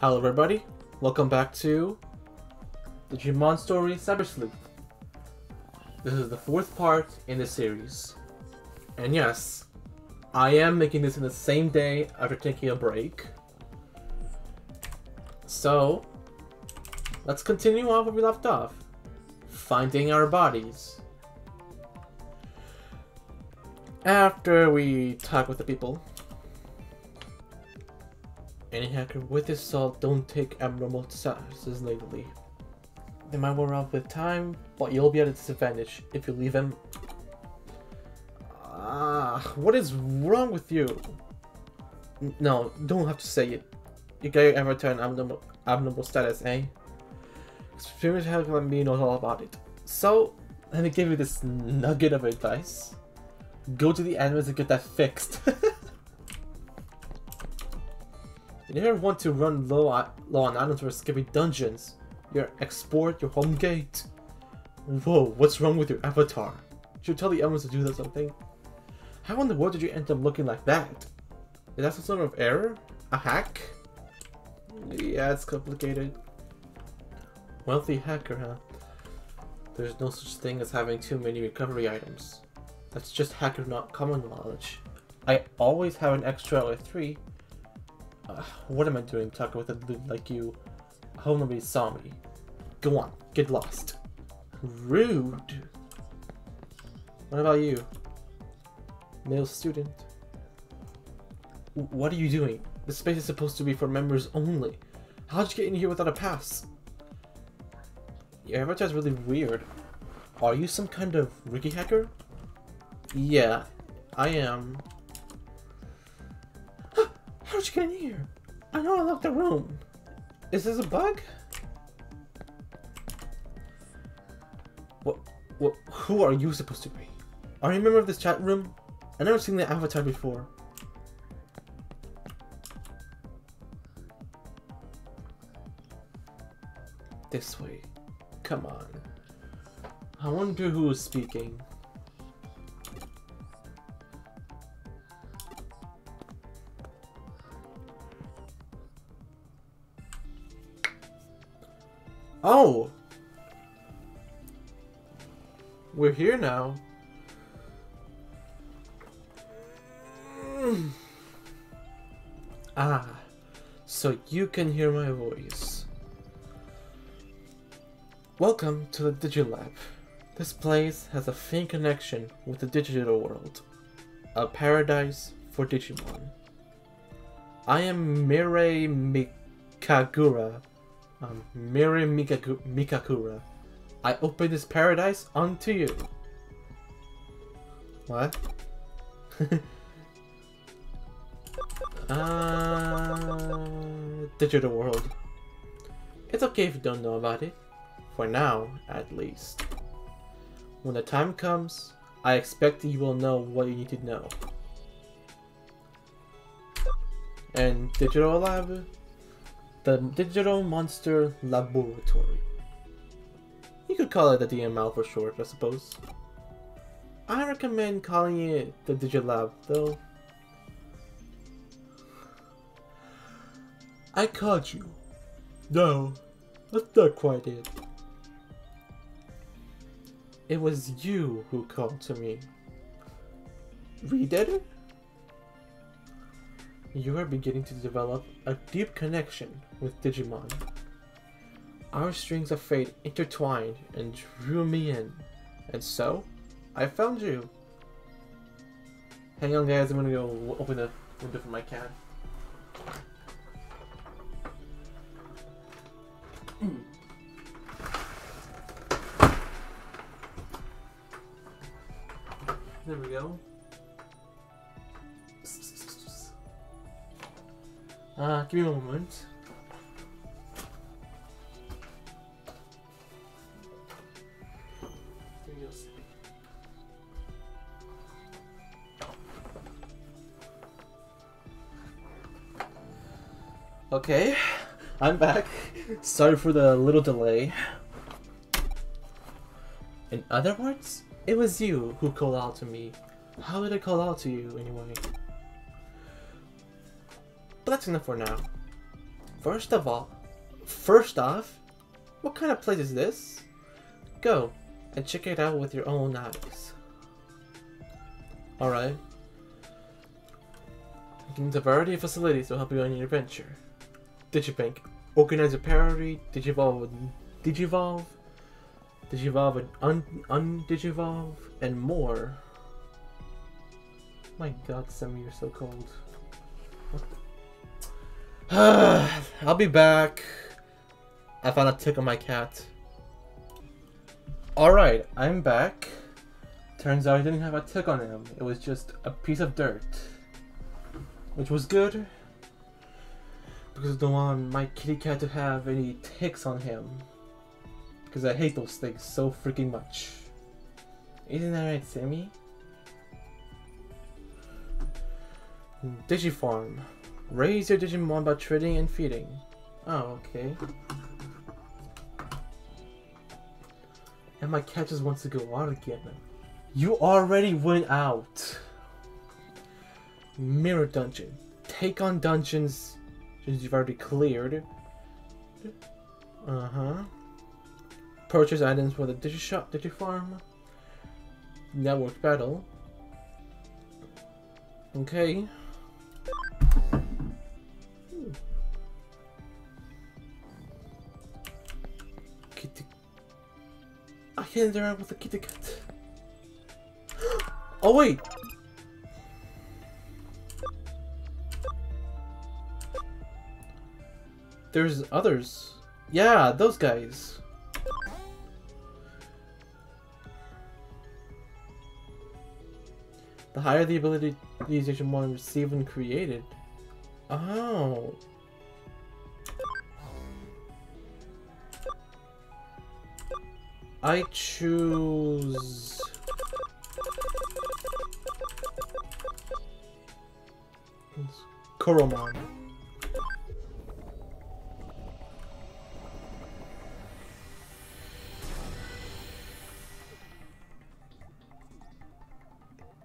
Hello everybody, welcome back to the Digimon Story Cyber Sleuth. This is the fourth part in the series. And yes, I am making this in the same day after taking a break. So, let's continue on where we left off. Finding our bodies. After we talk with the people, any hacker with this salt don't take abnormal statuses legally. They might wear off with time, but you'll be at a disadvantage if you leave them. Ah, what is wrong with you? No, don't have to say it. You got your avatar abnormal, abnormal status, eh? Experience hacker like me knows all about it. So, let me give you this nugget of advice. Go to the animals and get that fixed. You never want to run low, low on items or skipping dungeons. Your export, your home gate. Whoa, what's wrong with your avatar? Should tell the elements to do that something. How in the world did you end up looking like that? Is that some sort of error? A hack? Yeah, it's complicated. Wealthy hacker, huh? There's no such thing as having too many recovery items. That's just hacker not common knowledge. I always have an extra or three uh, what am I doing talking with a dude like you? I hope nobody saw me. Go on, get lost. Rude. What about you? Male student. What are you doing? This space is supposed to be for members only. How'd you get in here without a pass? Your avatar's really weird. Are you some kind of Ricky hacker? Yeah, I am. How'd you get in here? I know I left the room. Is this a bug? What? What? Who are you supposed to be? Are you a member of this chat room? I've never seen the avatar before. This way. Come on. I wonder who is speaking. Oh! We're here now. Mm. Ah, so you can hear my voice. Welcome to the Digilab. This place has a faint connection with the digital world, a paradise for Digimon. I am Mirei Mikagura, um, Mikaku- Mikakura. I open this paradise unto you. What? uh, digital world. It's okay if you don't know about it. For now, at least. When the time comes, I expect you will know what you need to know. And digital lab the Digital Monster Laboratory. You could call it the DML for short, I suppose. I recommend calling it the Digilab, though. I called you. No, that's not quite it. It was you who called to me. Rededitor? You are beginning to develop a deep connection with Digimon. Our strings of fate intertwined and drew me in, and so I found you. Hang on, guys. I'm gonna go open the window for my cat. There we go. Uh, give me a moment. Okay, I'm back. Sorry for the little delay. In other words, it was you who called out to me. How did I call out to you anyway? That's enough for now. First of all, first off, what kind of place is this? Go and check it out with your own eyes. Alright. There's a variety of facilities to help you on your adventure. Digibank. Organize a parody, Digivolve Digivolve, Digivolve and un Undigivolve, and more. My god, Semi, you're so cold. I'll be back. I found a tick on my cat. Alright, I'm back. Turns out he didn't have a tick on him. It was just a piece of dirt. Which was good. Because I don't want my kitty cat to have any ticks on him. Because I hate those things so freaking much. Isn't that right, Sammy? Digifarm. Raise your Digimon by trading and feeding. Oh, okay. And my cat just wants to go out again. You already went out. Mirror Dungeon. Take on dungeons since you've already cleared. Uh-huh. Purchase items for the Digishop, Digifarm. Network battle. Okay. I can't interact with the kitty cat. Oh wait! There's others. Yeah, those guys. The higher the ability the these Digimon receive and created. Oh. I choose... Koromon.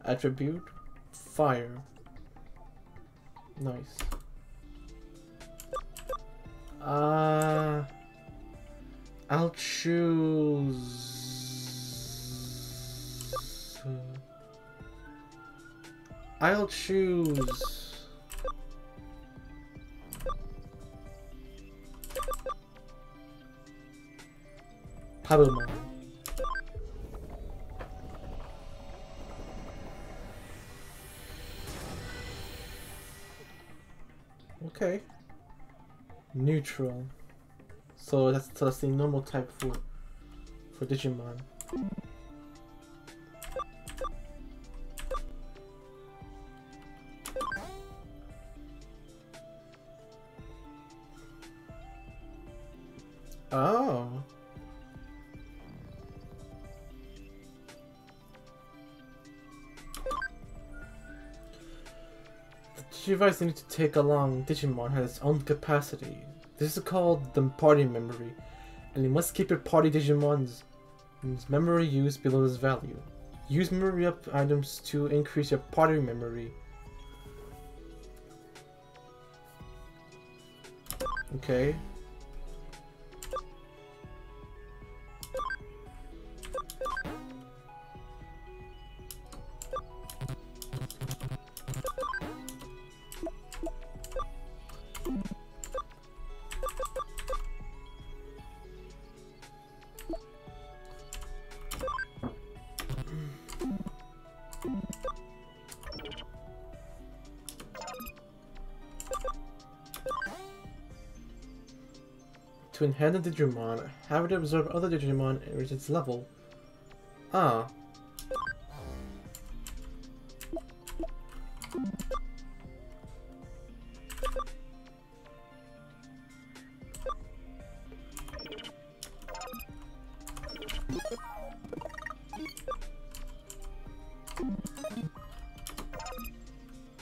Attribute Fire. Nice. Uh, I'll choose. I'll choose. Pabumon. Okay. Neutral. So that's, so that's the normal type for for Digimon. Oh. The device you need to take along Digimon has its own capacity. This is called the party memory, and you must keep your party Digimon's memory use below this value. Use memory up items to increase your party memory. Okay. To enhance the Digimon, have it absorb other Digimon and reach its level. Ah.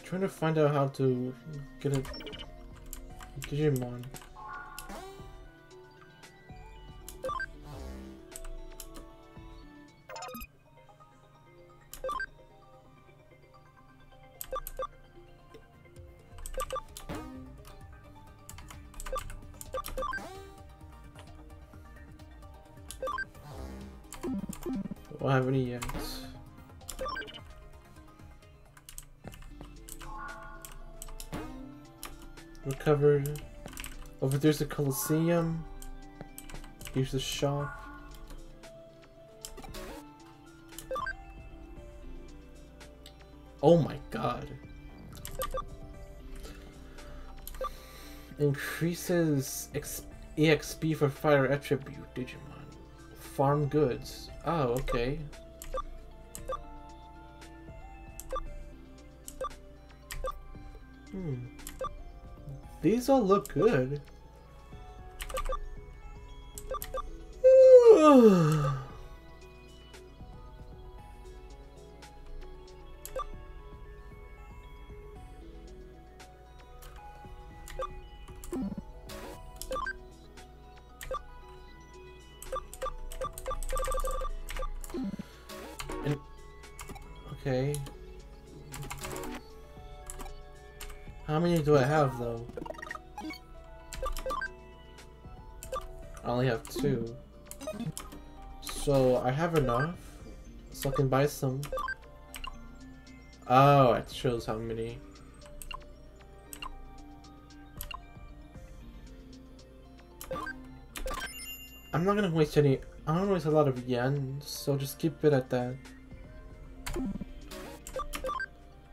Trying to find out how to get a Digimon. There's the Colosseum. Here's the shop. Oh my god. Increases EXP for fire attribute Digimon. Farm goods. Oh, okay. Hmm. These all look good. Okay. How many do I have though? I only have two. So I have enough. So I can buy some. Oh, it shows how many. I'm not gonna waste any. I don't waste a lot of yen, so just keep it at that. Let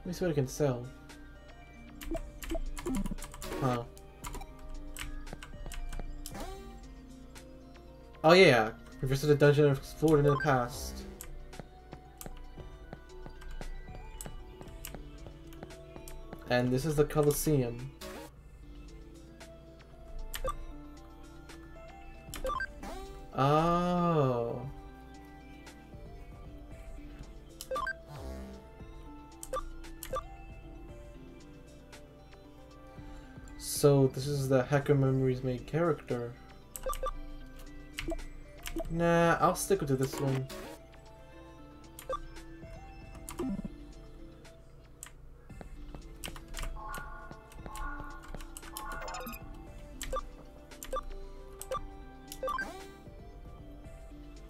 me see what I can sell. Huh. Oh yeah, revisit a dungeon explored in the past. And this is the Colosseum. Oh. So this is the Hacker Memories main character. Nah, I'll stick with this one.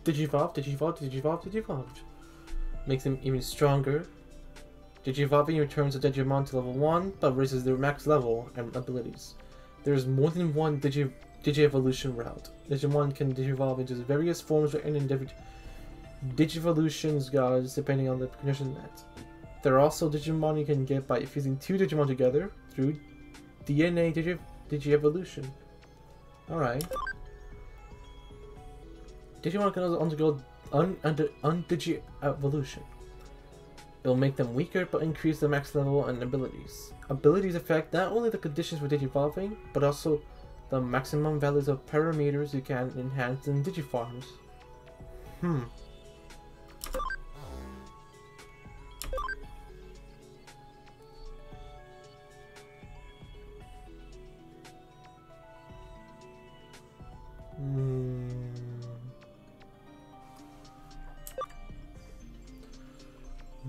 Digivolve, Digivolve, Digivolve, Digivolve. Makes them even stronger. Digivolving returns a Digimon to level 1, but raises their max level and abilities. There is more than one Digi Digievolution route. Digimon can digivolve into various forms and different Digivolutions gods depending on the condition met. There are also Digimon you can get by fusing two Digimon together through DNA Digi Digievolution. Alright. Digimon can also undergo un, under, undigi evolution. It will make them weaker but increase their max level and abilities. Abilities affect not only the conditions for digivolving, but also the maximum values of parameters you can enhance in digiforms. Hmm. Hmm.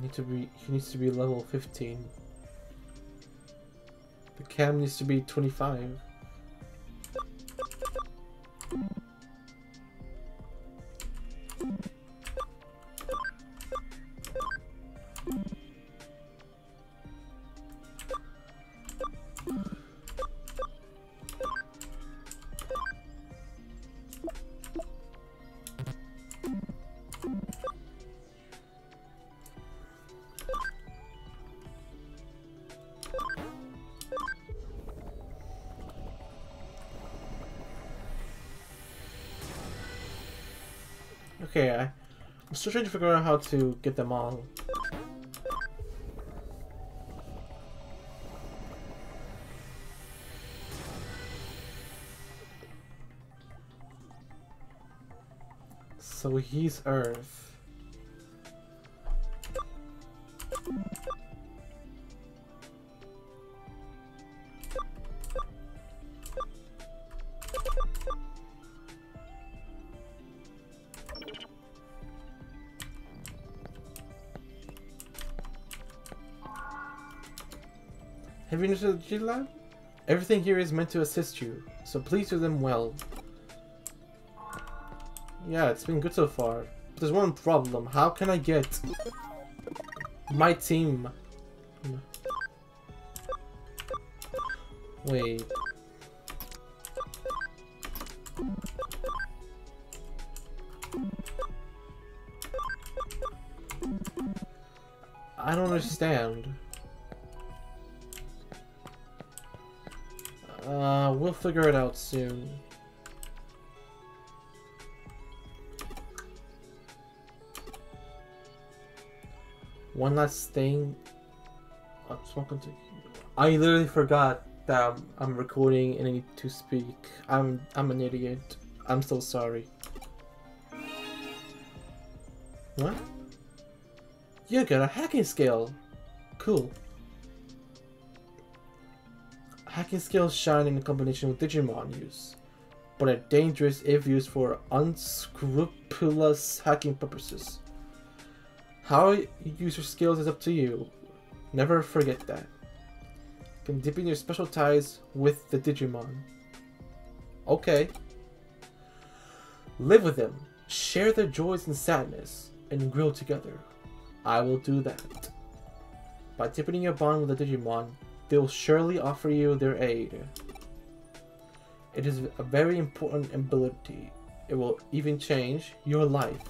Need to be he needs to be level 15. The cam needs to be 25 you Okay, I, I'm still trying to figure out how to get them all. So he's Earth. Have you noticed the G Lab? Everything here is meant to assist you, so please do them well. Yeah, it's been good so far. there's one problem. How can I get my team? Wait. I don't understand. Uh, we'll figure it out soon. One last thing. I literally forgot that I'm, I'm recording and I need to speak. I'm I'm an idiot. I'm so sorry. What? You got a hacking skill. Cool. Hacking skills shine in combination with Digimon use, but are dangerous if used for unscrupulous hacking purposes. How you use your skills is up to you. Never forget that. You can deepen your special ties with the Digimon. Okay. Live with them, share their joys and sadness, and grow together. I will do that. By deepening your bond with the Digimon, they will surely offer you their aid. It is a very important ability. It will even change your life.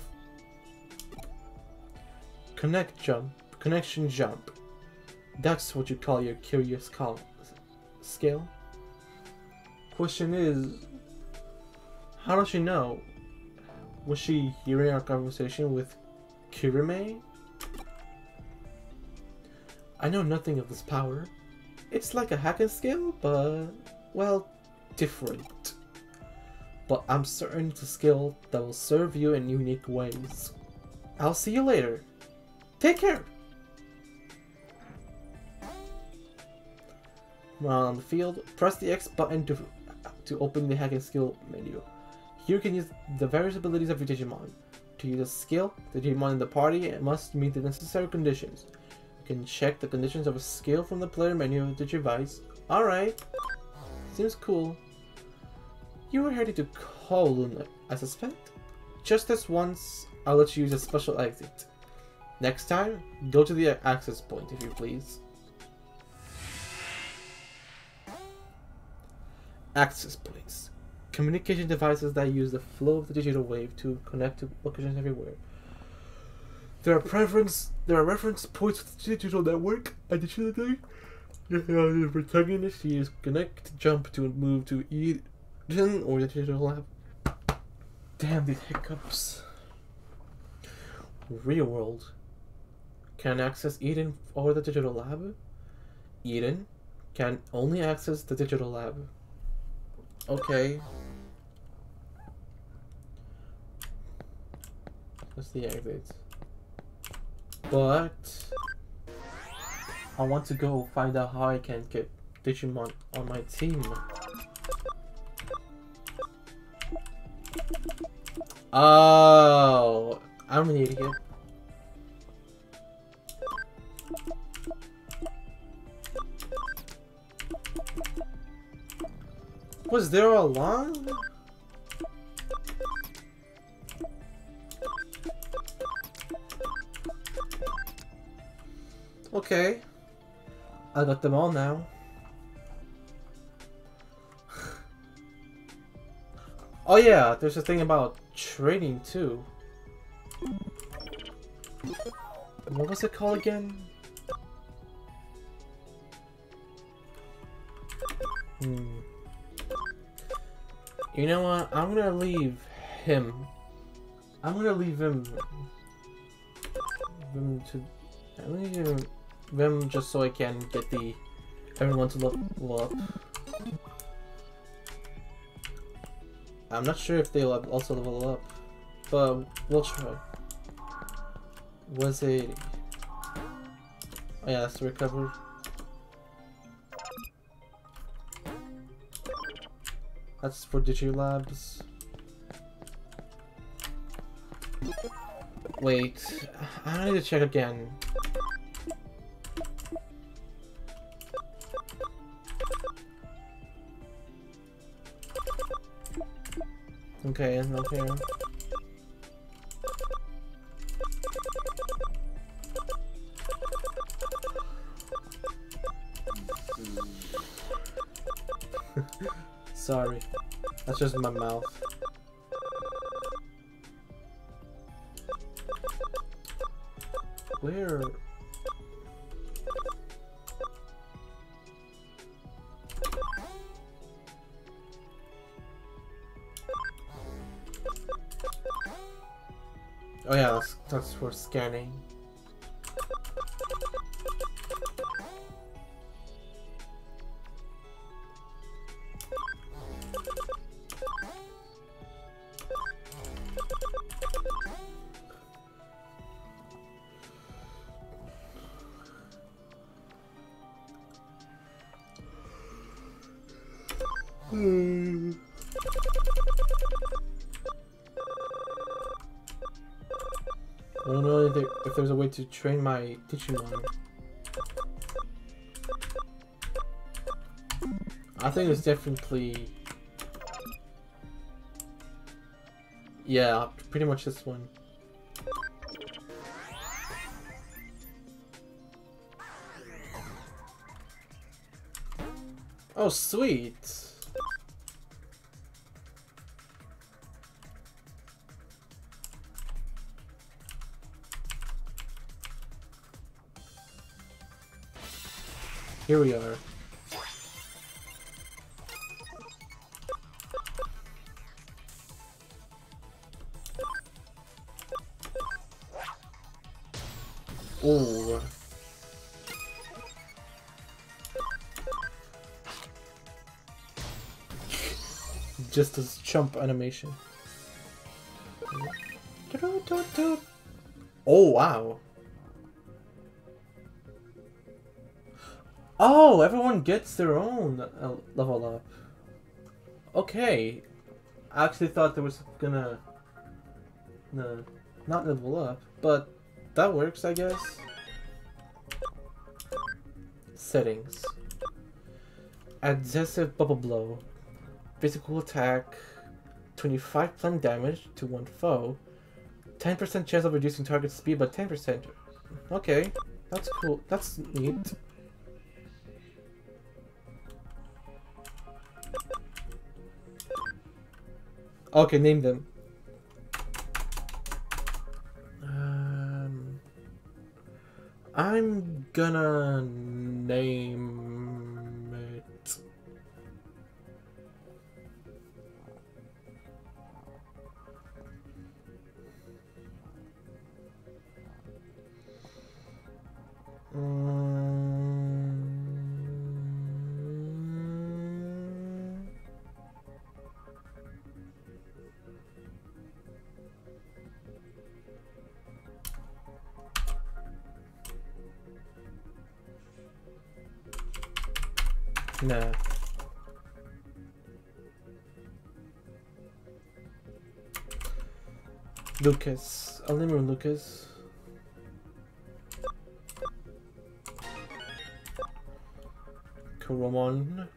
Connect jump, connection jump. That's what you call your curious call skill. Question is, how does she know? Was she hearing our conversation with Kuremi? I know nothing of this power. It's like a hacking skill, but, well, different. But I'm certain it's a skill that will serve you in unique ways. I'll see you later. Take care! While on the field, press the X button to, to open the hacking skill menu. Here you can use the various abilities of your Digimon. To use a skill, the Digimon in the party must meet the necessary conditions can check the conditions of a skill from the player menu of the device. Alright. Seems cool. You are ready to call Luna, I suspect? Just this once, I'll let you use a special exit. Next time, go to the access point if you please. Access points. Communication devices that use the flow of the digital wave to connect to locations everywhere. There are preference. There are reference points with the digital network. Additionally, the protagonist use connect jump to move to Eden or the digital lab. Damn these hiccups. Real world. Can access Eden or the digital lab. Eden can only access the digital lab. Okay. The exit? But I want to go find out how I can get Digimon on my team. Oh, I'm an idiot. Was there a alarm? Okay. I got them all now. oh yeah, there's a thing about trading too. What was it called again? Hmm. You know what? I'm gonna leave him. I'm gonna leave him. Him to. I'm gonna give him them just so I can get the everyone to level up. I'm not sure if they'll also level up, but we'll try. Was it? Oh yeah, that's the recover. That's for Digilabs. Wait, I need to check again. Okay, Okay. Sorry. That's just my mouth. Where... scanning. To train my Digimon. I think it's definitely... Yeah, pretty much this one. Oh, sweet! Here we are. Ooh. Just as chump animation. Oh wow. Oh, everyone gets their own uh, level up. Okay. I actually thought there was gonna... No, not level up, but that works, I guess. Settings. Adhesive Bubble Blow. Physical attack. 25 planned damage to one foe. 10% chance of reducing target speed, but 10%. Okay, that's cool. That's neat. Okay, name them. Um, I'm gonna name Nah. Lucas. I'll name Lucas. Koromon.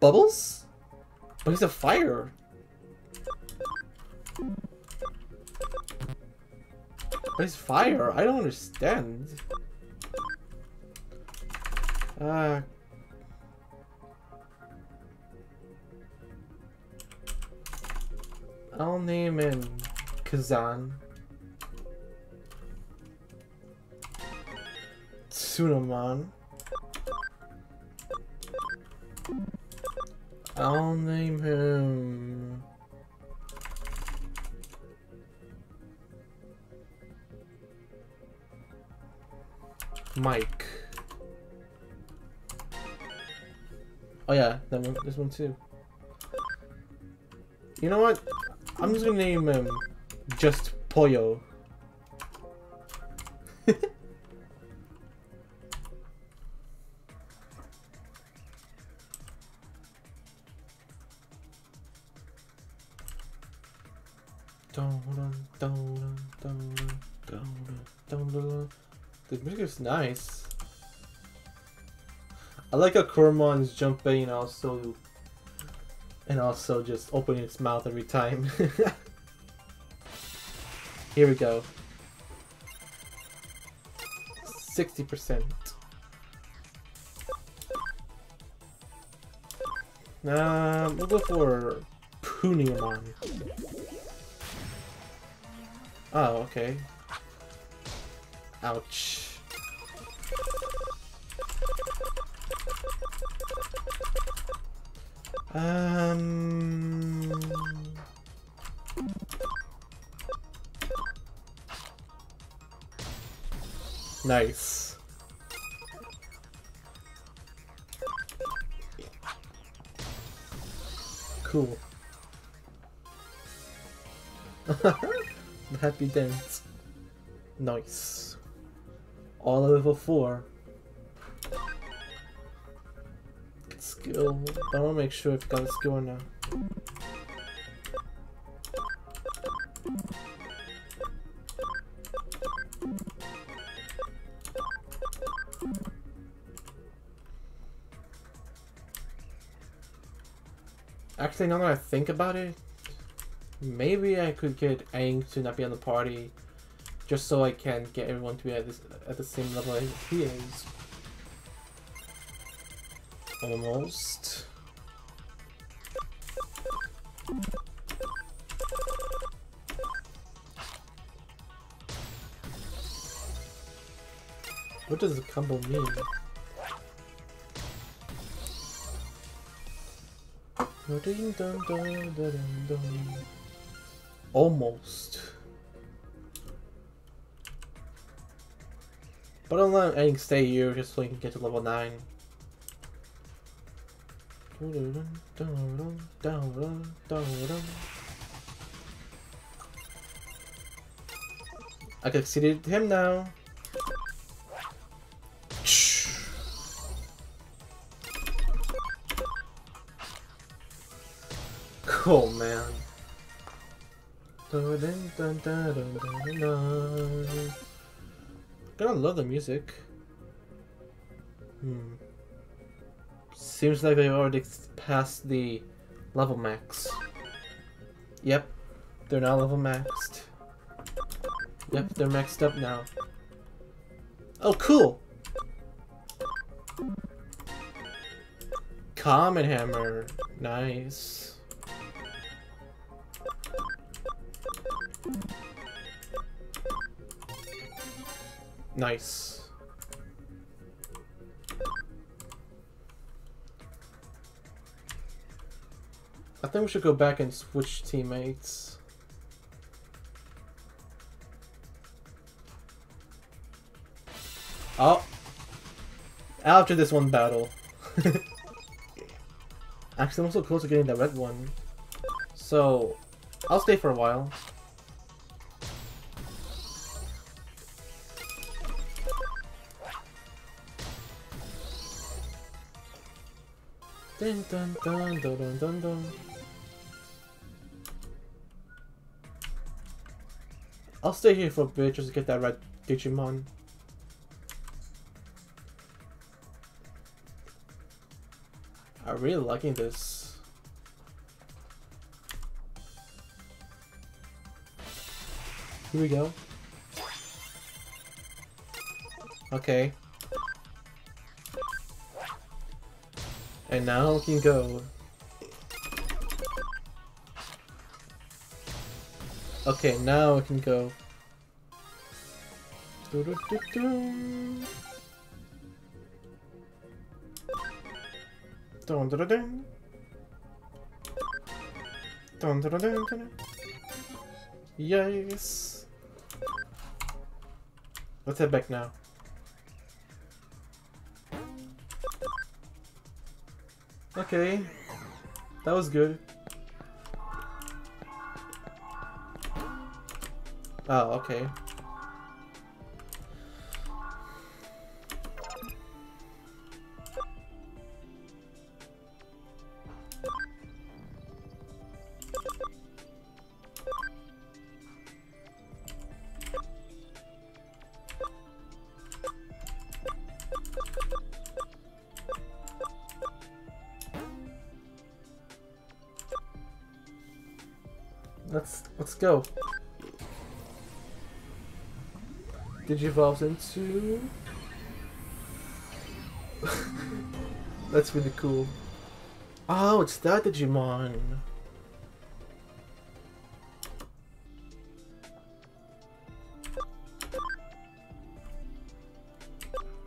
Bubbles? But he's a fire. But he's fire. I don't understand. Uh, I'll name him Kazan. Tsunomon. I'll name him... Mike. Oh yeah, that one, this one too. You know what? I'm just gonna name him just Pollo. The music is nice. I like how Koromon's jumping and also and also just opening its mouth every time. Here we go. 60%. Um, we'll go for Puniamon. Oh, okay. Ouch. Um... Nice. Cool. Happy dance. Nice. All level 4. Skill. I want to make sure I've got a skill not. Actually, now that I think about it, maybe I could get Aang to not be on the party, just so I can get everyone to be at this at the same level as he is. Almost. What does the combo mean? Almost. But I'm let Aang stay here just so he can get to level 9. I can succeeded him now. Cool, man. Gotta love the music. Hmm. Seems like they've already passed the level max. Yep, they're now level maxed. Yep, they're maxed up now. Oh, cool! Comet Hammer. Nice. Nice. Think we should go back and switch teammates. Oh! After this one battle. Actually, I'm so close to getting the red one. So, I'll stay for a while. Dun dun dun dun dun dun dun. I'll stay here for a bit just to get that red Digimon. I'm really liking this. Here we go. Okay. And now we can go. Okay, now we can go. Dun, dun, dun, dun. Dun, dun, dun, dun, dun. Yes. Let's head back now. Okay. That was good. Oh, okay. Digivolves into That's really cool. Oh, it's that Digimon.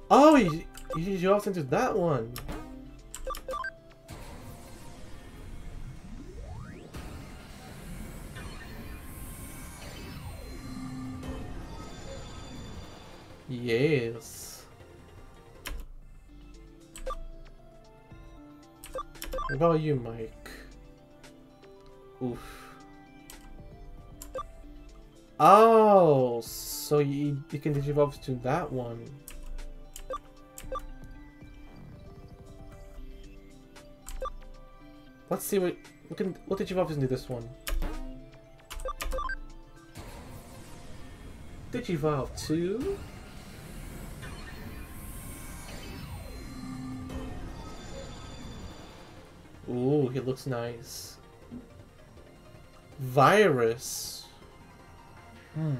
Oh, you, you evolved into that one. What about you, Mike? Oof. Oh, so you, you can evolve to that one. Let's see what we can. What did you evolve into this one? Evolve to? He looks nice. Virus. Hmm.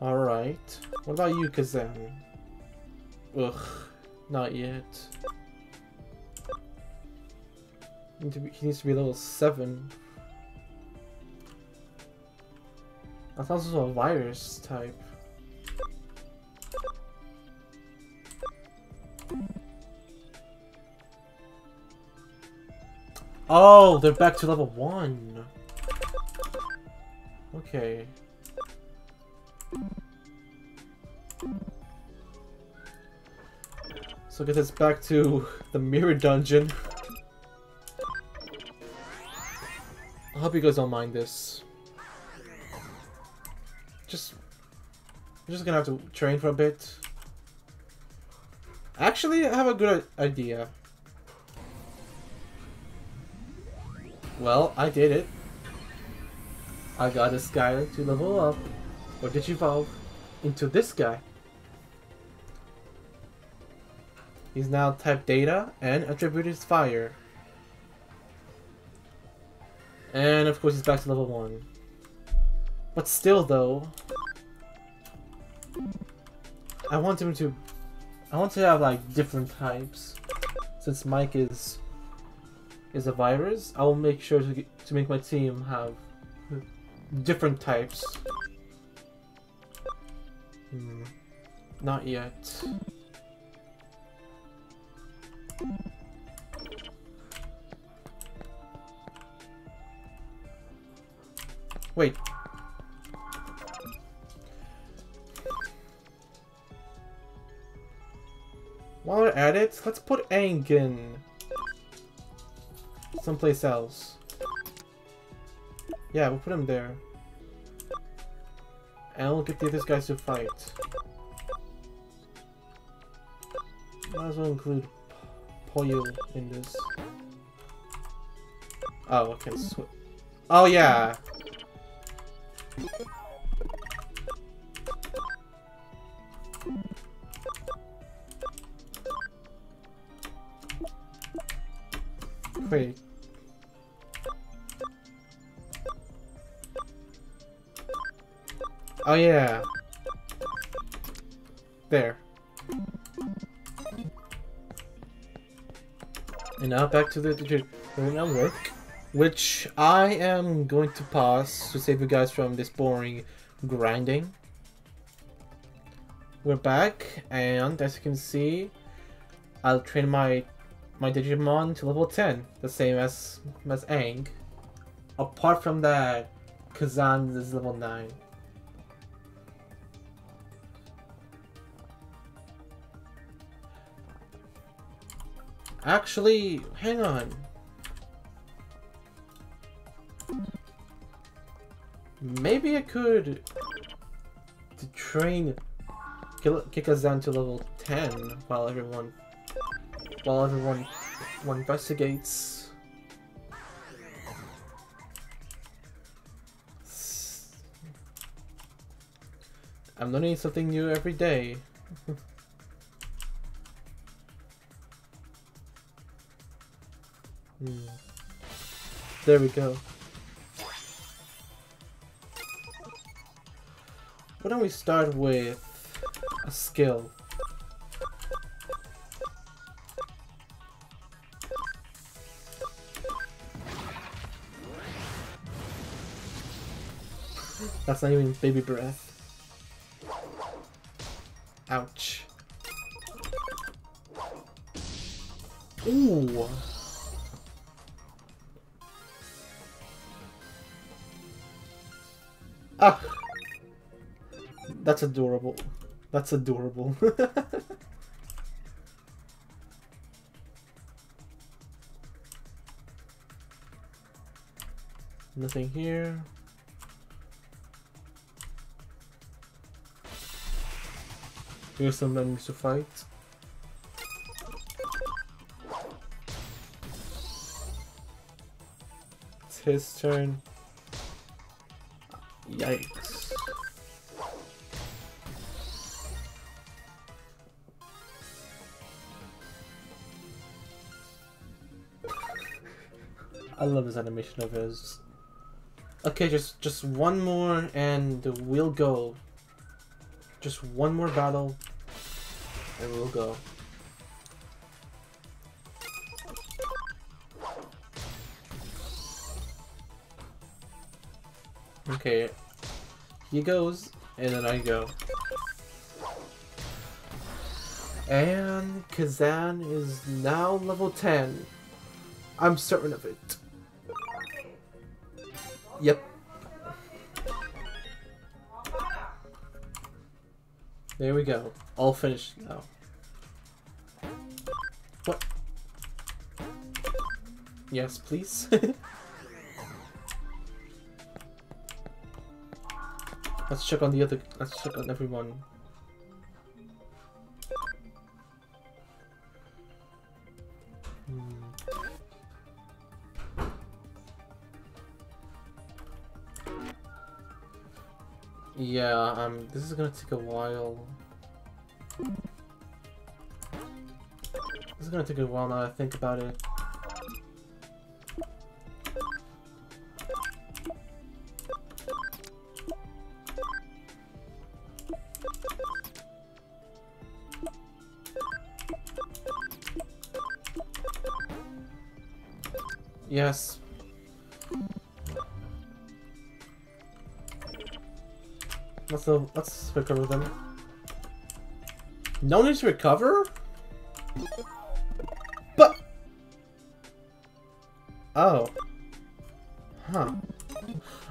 Alright. What about you, Kazan? Ugh. Not yet. He needs to be level 7. That's also a virus type. Oh, they're back to level 1. Okay. So get it's back to the mirror dungeon. I hope you guys don't mind this. Just... I'm just gonna have to train for a bit. Actually, I have a good idea. Well, I did it. I got this guy to level up, or did you evolve, into this guy. He's now type data and attribute is fire. And of course he's back to level 1. But still though, I want him to, I want to have like different types. Since Mike is is a virus, I will make sure to, get, to make my team have different types. Hmm. Not yet. Wait. While we're at it, let's put Aang in someplace else. Yeah, we'll put him there. And we'll get the other guys to fight. Might as well include Poyo in this. Oh, switch. Oh yeah! Wait. Oh yeah. There. And now back to the, the network which I am going to pause to save you guys from this boring grinding. We're back, and as you can see, I'll train my my Digimon to level 10, the same as as Aang. Apart from that, Kazan is level 9. Actually, hang on. Maybe I could to train kick us down to level 10 while everyone while everyone one investigates. I'm learning something new every day. There we go. Why don't we start with a skill? That's not even baby breath. Ouch. Ooh. Ah. That's adorable. That's adorable. Nothing here. Here's some enemies to fight. It's his turn. Yikes. I love this animation of his. Okay, just just one more and we'll go. Just one more battle and we'll go. Okay, he goes, and then I go. And Kazan is now level 10. I'm certain of it. Yep. There we go. All finished now. What? Yes, please. let's check on the other. Let's check on everyone. Hmm. Yeah, um, this is gonna take a while. This is gonna take a while now I think about it. Let's, recover them. No need to recover? But... Oh. Huh.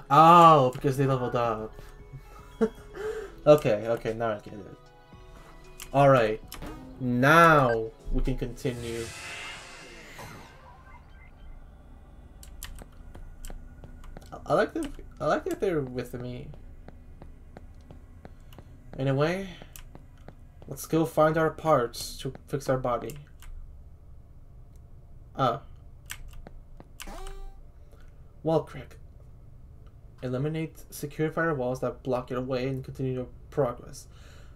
Oh, because they leveled up. okay, okay, now I get it. Alright. Now we can continue. I like that I like that they're with me. Anyway, let's go find our parts to fix our body. Ah. Wall crack. Eliminate secure firewalls that block your way and continue your progress.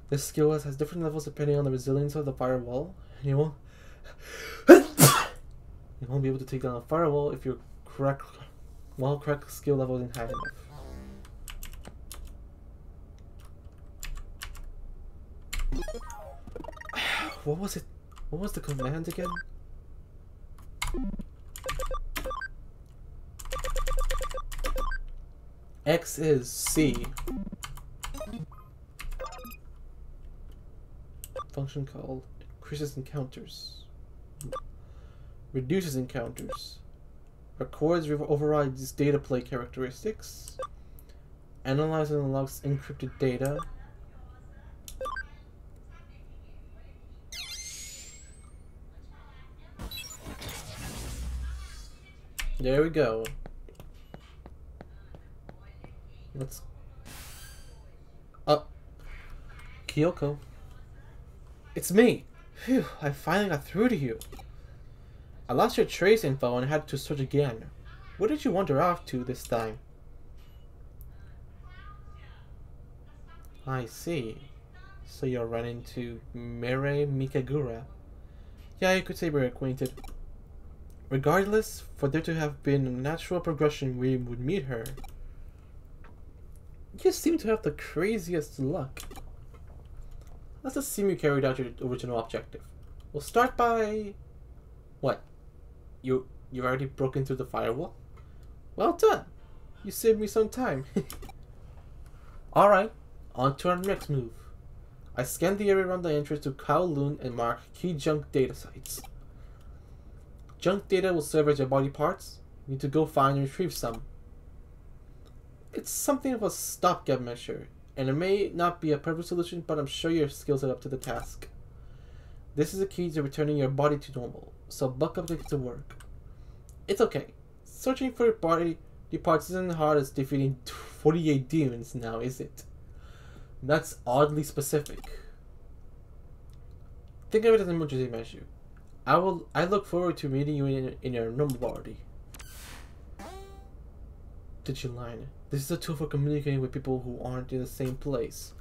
This skill has different levels depending on the resilience of the firewall. You won't you won't be able to take down a firewall if your correct wall crack skill level isn't high enough. What was it? What was the command again? X is C. Function called increases encounters. Reduces encounters. Records overrides data play characteristics. Analyzes and logs encrypted data. There we go. Let's... Oh. Kyoko. It's me! Phew, I finally got through to you. I lost your trace info and had to search again. Where did you wander off to this time? I see. So you're running to Mirei Mikagura. Yeah, you could say we're acquainted. Regardless, for there to have been a natural progression we would meet her. You seem to have the craziest luck. Let's assume you carried out your original objective. We'll start by... What? You you already broken through the firewall? Well done! You saved me some time. Alright, on to our next move. I scanned the area around the entrance to Kowloon and marked key junk data sites. Junk data will serve as your body parts. You need to go find and retrieve some. It's something of a stopgap measure, and it may not be a perfect solution, but I'm sure your skills are up to the task. This is the key to returning your body to normal, so buck up to get to work. It's okay. Searching for your body parts isn't hard as defeating 48 demons now, is it? That's oddly specific. Think of it as an emergency measure. I will. I look forward to meeting you in, in your normal body. Digiline. This is a tool for communicating with people who aren't in the same place.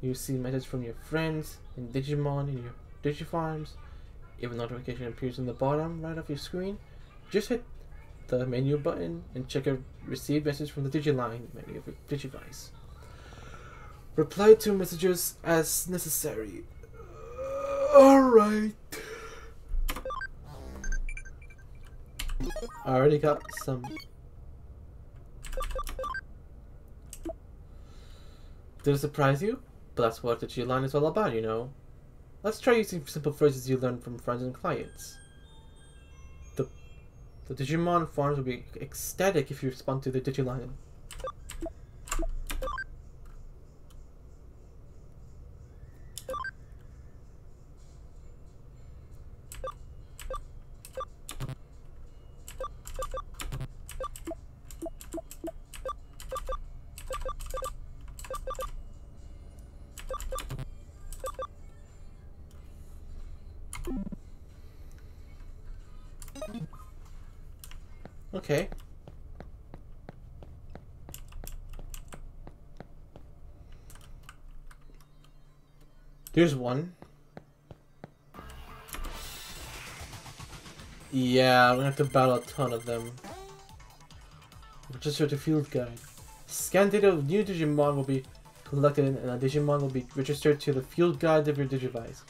You see messages from your friends in Digimon in your Digifarms. If a notification appears in the bottom right of your screen, just hit the menu button and check a received message from the Digiline menu of your Digivice. Reply to messages as necessary. Alright. I already got some. Did it surprise you? But that's what the G-line is all about, you know. Let's try using simple phrases you learned from friends and clients. The, the Digimon farms will be ecstatic if you respond to the Digiline. There's one. Yeah, I'm gonna have to battle a ton of them. Register the field guide. Scan data of new Digimon will be collected and a Digimon will be registered to the field guide of your Digivice.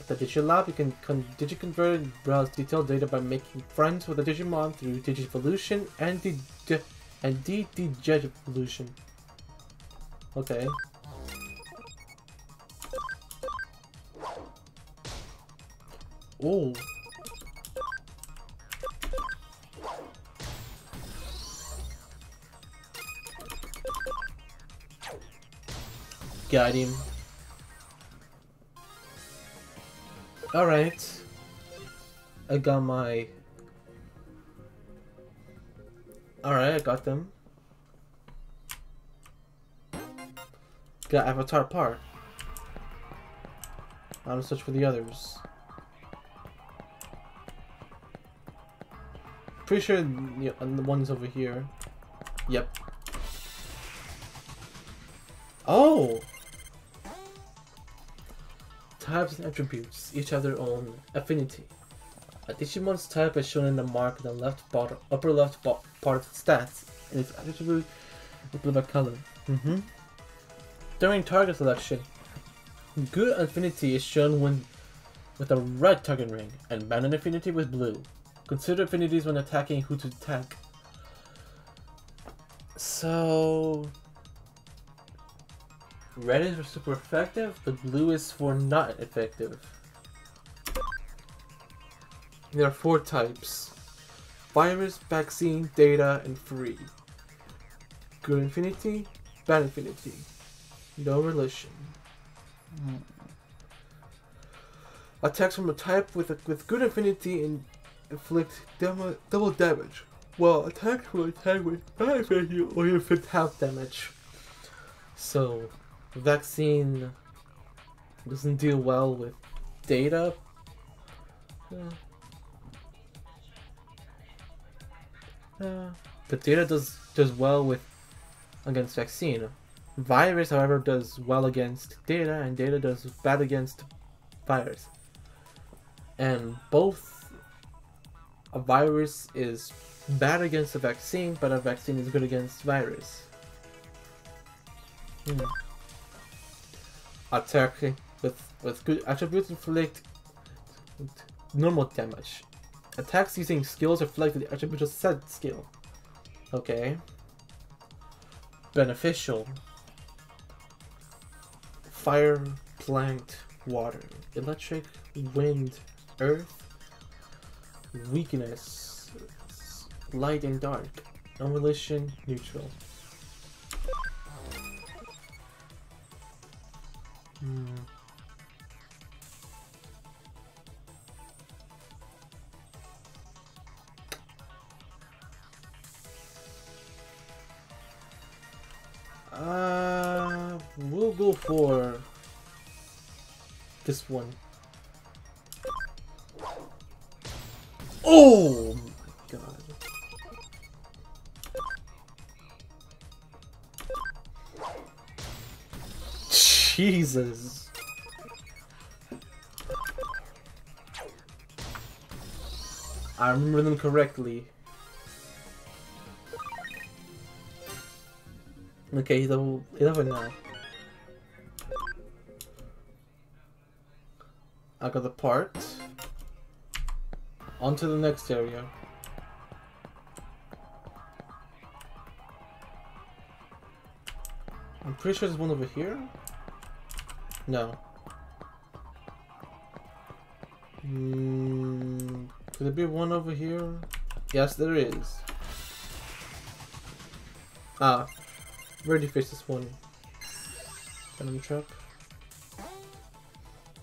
At the Digilab, you can con digiconvert and browse detailed data by making friends with a Digimon through Digivolution and the and. Okay. Oh. Got him. Alright. I got my... Alright, I got them. Got Avatar Park. I'm search for the others. Pretty sure yeah, the one's over here. Yep. Oh! Types and attributes each have their own affinity. A Digimon's type is shown in the mark in the left bottom, upper left part of the stats, and its attribute is blue by color. Mm -hmm. During target selection, good affinity is shown when with a red target ring, and bad affinity with blue. Consider affinities when attacking who to attack. So... Red is for super effective, but blue is for not effective. There are four types. Virus, vaccine, data, and free. Good affinity, bad affinity. No relation. Mm. Attacks from a type with a, with good affinity and inflict double damage, while attacks will attack with 5 value or inflict half damage. So, vaccine doesn't deal well with data. Yeah. Yeah. But data does does well with against vaccine. Virus, however, does well against data, and data does bad against virus. And both a virus is bad against a vaccine, but a vaccine is good against virus. Hmm. Attacking with with good attributes inflict normal damage. Attacks using skills reflect the attribute set skill. Okay. Beneficial. fire, plant, water, electric, wind, earth, weakness, light and dark, non-relation, neutral. Hmm. Uh, we'll go for this one. Oh my god. Jesus. I remember them correctly. Okay, he's level 11 now. I got the part. On to the next area. I'm pretty sure there's one over here. No. Mm, could there be one over here? Yes, there is. Ah, we already faced this one. Enemy trap.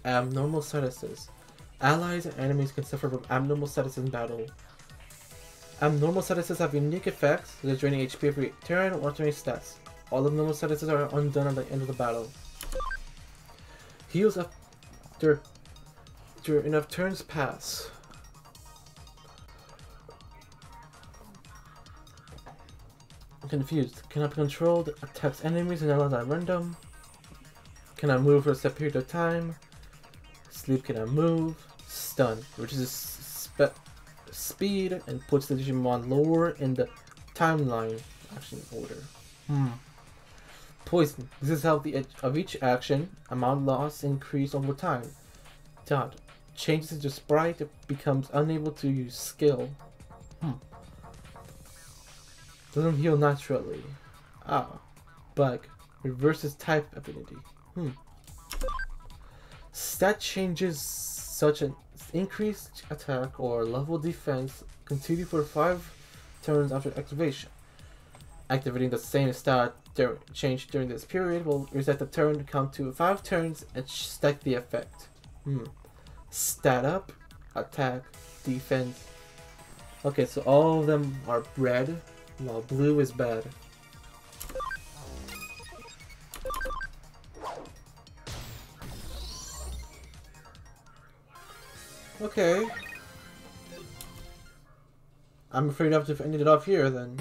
Abnormal statuses. Allies and enemies can suffer from abnormal status in battle. Abnormal statuses have unique effects, such as draining HP every turn or alternate stats. All abnormal statuses are undone at the end of the battle. Heals after, after enough turns pass. Confused. Cannot be controlled. Attacks enemies and allies at random. Cannot move for a set period of time. Sleep cannot move. Stun, reduces spe speed and puts the Digimon lower in the timeline action order. Hmm. Poison. This is how the edge of each action amount loss increase over time. Dot. Changes into sprite becomes unable to use skill. Hmm. Doesn't heal naturally. Ah. Bug. Reverses type affinity. Hmm. Stat changes such an increased attack or level defense continue for 5 turns after activation. Activating the same stat dur change during this period will reset the turn count to 5 turns and stack the effect. Hmm. Stat up, attack, defense. Okay, so all of them are red, while blue is bad. Okay. I'm afraid I have to end it off here then.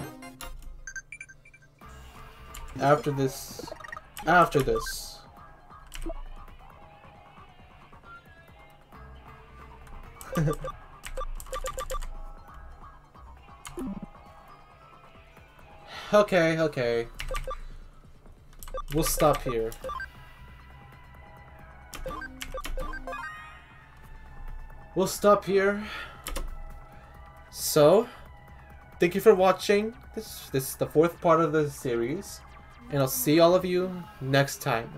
After this. After this. okay, okay. We'll stop here. We'll stop here. So, thank you for watching. This, this is the fourth part of the series. And I'll see all of you next time.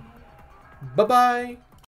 Bye-bye!